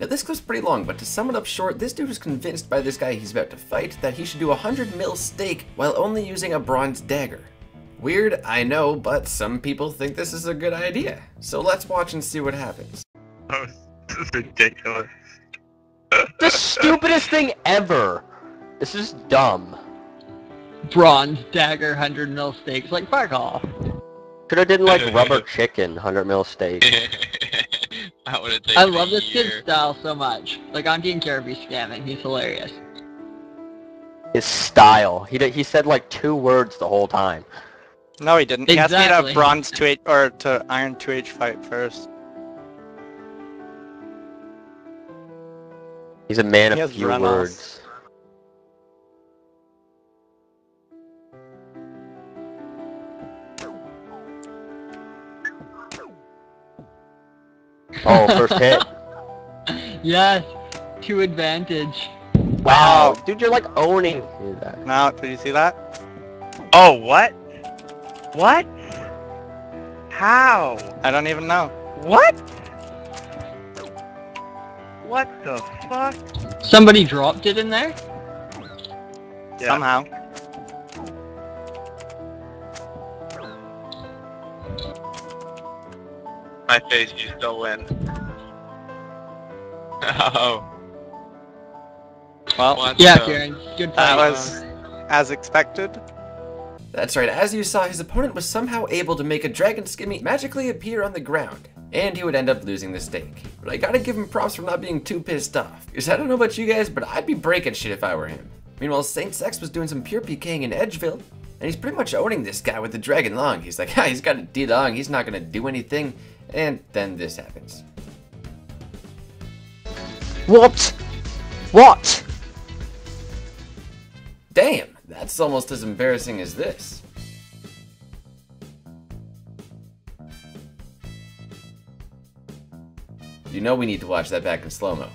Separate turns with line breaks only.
Now this clip's pretty long, but to sum it up short, this dude is convinced by this guy he's about to fight that he should do a 100 mil stake while only using a bronze dagger. Weird, I know, but some people think this is a good idea. So let's watch and see what happens.
Oh, this is ridiculous.
The stupidest thing ever. This is dumb.
Bronze dagger, 100 mil stakes. Like, fuck off.
Could have did like rubber chicken, 100 mil stake.
that would have taken
I love
a
this kid's style so much. Like, I don't care if he's scamming. He's hilarious.
His style. He did, he said like two words the whole time.
No, he didn't. He has to
Exactly.
bronze 2H or to iron 2H fight first.
He's a man
He
of few
Renos.
words. Oh, first hit.
Yes, to advantage.
Wow, dude, you're like owning that.
Now, did you see that?
Oh, what? What? How?
I don't even know.
What? What the fuck?
Somebody dropped it in there?
Yeah.
Somehow.
My face, you still win. Oh.
Well,
What
Yeah, Kieran. Good
that
fight.
was as expected.
That's right, as you saw, his opponent was somehow able to make a dragon scimmy magically appear on the ground, and he would end up losing the stake. But I gotta give him props for not being too pissed off, because I don't know about you guys, but I'd be breaking shit if I were him. Meanwhile, SaintzRs was doing some pure PKing in Edgeville, and he's pretty much owning this guy with the dragon long. He's like, ah, he's got a D long, he's not gonna do anything, and then this happens.
What? What?
Damn, that's almost as embarrassing as this. You know we need to watch that back in slow-mo.